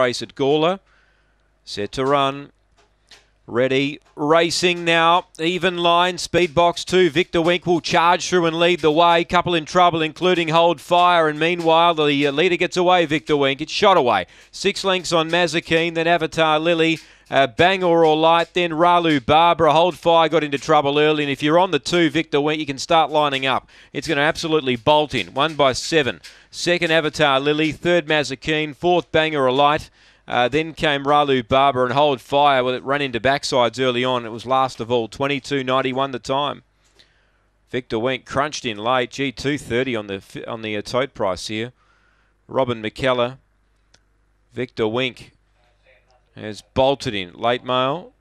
race at Gawler. Set to run. Ready, racing now. Even line, speed box two. Victor Wink will charge through and lead the way. Couple in trouble, including Hold Fire. And meanwhile, the uh, leader gets away, Victor Wink. It's shot away. Six lengths on Mazakine, then Avatar Lily. Uh, Bangor or Light, then Ralu Barbara. Hold Fire got into trouble early, and if you're on the two, Victor Wink, you can start lining up. It's going to absolutely bolt in. One by seven. Second, Avatar Lily. Third, Mazakine. Fourth, Bangor or Light. Uh, then came Ralu Barber and Hold Fire. Well, it ran into backsides early on. It was last of all, 22.91 the time. Victor Wink crunched in late. G 230 on the on the uh, tote price here. Robin McKellar. Victor Wink has bolted in late mail.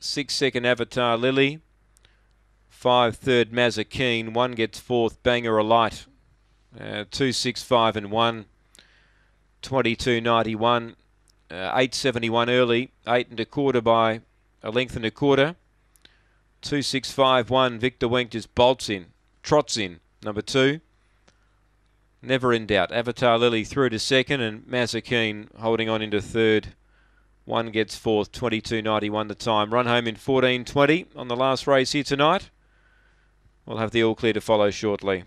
Six second Avatar Lily. Five third Mazakine. One gets fourth Banger Alight. Uh, two six five and one. 22.91 uh, 871 early, eight and a quarter by a length and a quarter. 2651, Victor Wink just bolts in, trots in, number two. Never in doubt. Avatar Lily through to second and Mazakine holding on into third. One gets fourth, 22.91 the time. Run home in 14.20 on the last race here tonight. We'll have the all clear to follow shortly.